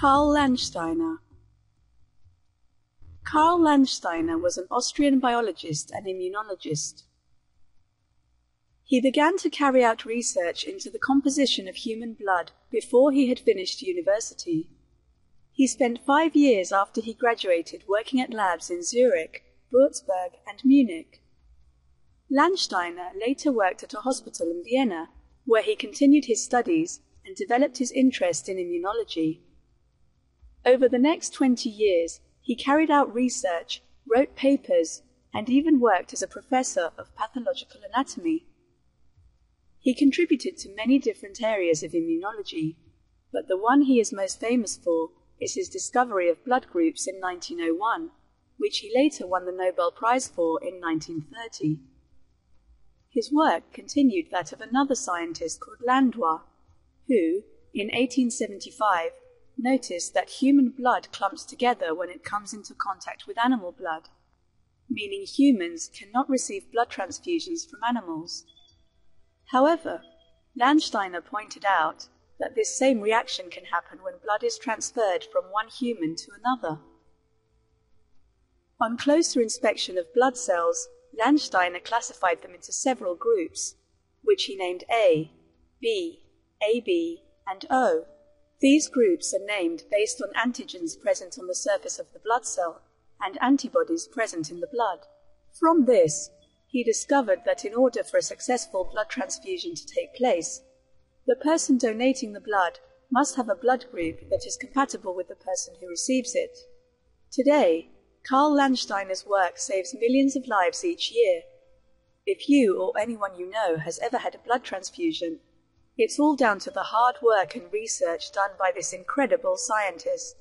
Karl Landsteiner Karl Landsteiner was an Austrian biologist and immunologist. He began to carry out research into the composition of human blood before he had finished university. He spent five years after he graduated working at labs in Zurich, Würzburg, and Munich. Landsteiner later worked at a hospital in Vienna, where he continued his studies and developed his interest in immunology. Over the next 20 years, he carried out research, wrote papers, and even worked as a professor of pathological anatomy. He contributed to many different areas of immunology, but the one he is most famous for is his discovery of blood groups in 1901, which he later won the Nobel Prize for in 1930. His work continued that of another scientist called Landois, who, in 1875, noticed that human blood clumps together when it comes into contact with animal blood, meaning humans cannot receive blood transfusions from animals. However, Landsteiner pointed out that this same reaction can happen when blood is transferred from one human to another. On closer inspection of blood cells, Landsteiner classified them into several groups, which he named A, B, AB, and O. These groups are named based on antigens present on the surface of the blood cell and antibodies present in the blood. From this, he discovered that in order for a successful blood transfusion to take place, the person donating the blood must have a blood group that is compatible with the person who receives it. Today, Karl Landsteiner's work saves millions of lives each year. If you or anyone you know has ever had a blood transfusion, it's all down to the hard work and research done by this incredible scientist.